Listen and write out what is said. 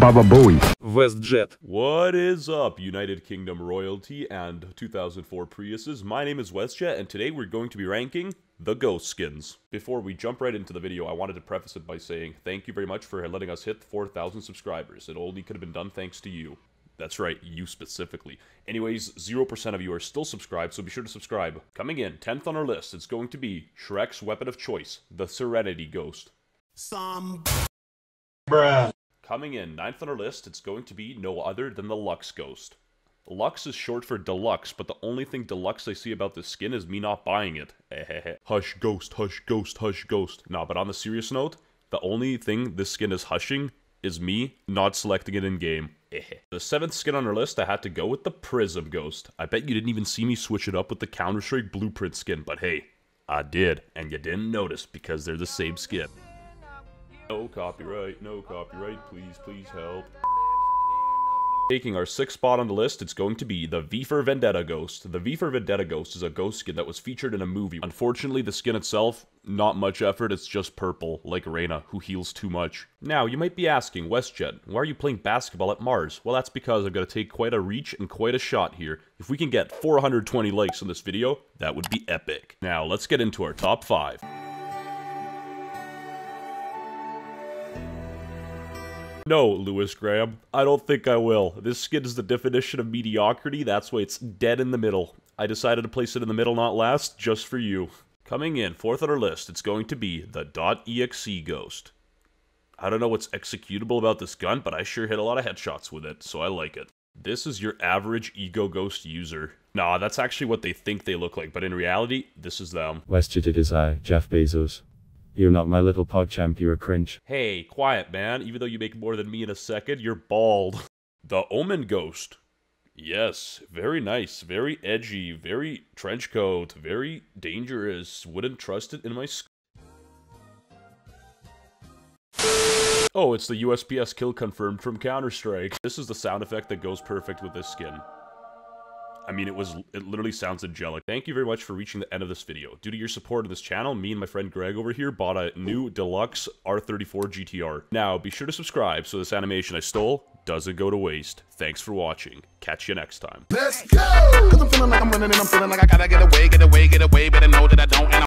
Baba Booey. WestJett. What is up, United Kingdom royalty and 2004 Priuses? My name is WestJett, and today we're going to be ranking the ghost skins. Before we jump right into the video, I wanted to preface it by saying thank you very much for letting us hit 4,000 subscribers. It only could have been done thanks to you. That's right, you specifically. Anyways, 0% of you are still subscribed, so be sure to subscribe. Coming in, 10th on our list, it's going to be Shrek's weapon of choice, the Serenity Ghost. Some Bruh. Coming in, ninth on our list, it's going to be no other than the Luxe Ghost. Luxe is short for deluxe, but the only thing deluxe I see about this skin is me not buying it. hush ghost, hush ghost, hush ghost. Nah, but on the serious note, the only thing this skin is hushing is me not selecting it in game. the seventh skin on our list, I had to go with the Prism Ghost. I bet you didn't even see me switch it up with the Counter-Strike Blueprint skin, but hey, I did, and you didn't notice because they're the same skin. No copyright, no copyright, please, please help. Taking our sixth spot on the list, it's going to be the V for Vendetta Ghost. The V for Vendetta Ghost is a ghost skin that was featured in a movie. Unfortunately, the skin itself, not much effort, it's just purple, like Reyna, who heals too much. Now, you might be asking, WestJett, why are you playing basketball at Mars? Well, that's because I've got to take quite a reach and quite a shot here. If we can get 420 likes on this video, that would be epic. Now, let's get into our top 5. No, Lewis Graham. I don't think I will. This skin is the definition of mediocrity, that's why it's dead in the middle. I decided to place it in the middle, not last, just for you. Coming in, fourth on our list, it's going to be the .exe Ghost. I don't know what's executable about this gun, but I sure hit a lot of headshots with it, so I like it. This is your average Ego Ghost user. Nah, that's actually what they think they look like, but in reality, this is them. WestJett it is I, Jeff Bezos. You're not my little PogChamp, you're a cringe. Hey, quiet, man. Even though you make more than me in a second, you're bald. The Omen Ghost. Yes, very nice, very edgy, very trench coat, very dangerous. Wouldn't trust it in my Oh, it's the USPS kill confirmed from Counter-Strike. This is the sound effect that goes perfect with this skin. I mean, it was, it literally sounds angelic. Thank you very much for reaching the end of this video. Due to your support of this channel, me and my friend Greg over here bought a new deluxe R34 GTR. Now, be sure to subscribe so this animation I stole doesn't go to waste. Thanks for watching. Catch you next time. Let's go!